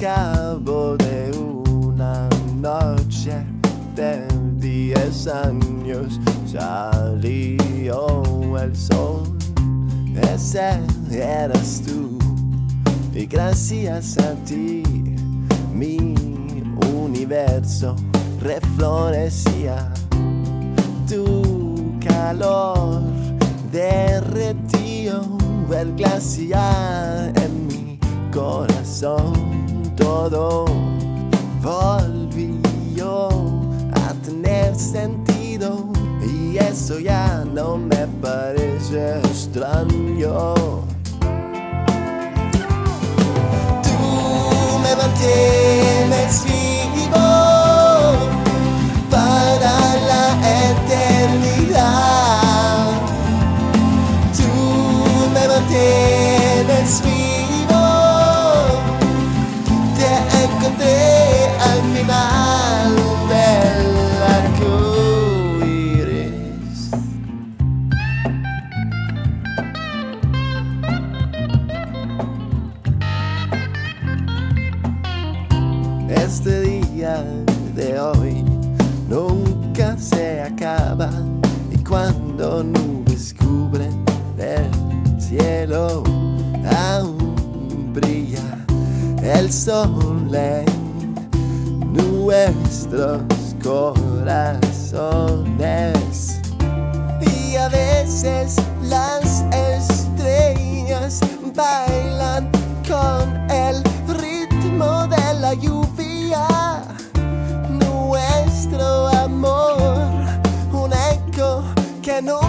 cabo de una noche de diez años salió el sol. Ese eras tú y gracias a ti mi universo reflorecía. Tu calor derretió el glaciar en mi corazón. Todo volvió a tener sentido y eso ya no me parece extraño. Tú me mantienes de hoy nunca se acaba. Y cuando nubes cubren el cielo aún brilla el sol en nuestros corazones. Y a veces las estrellas van no.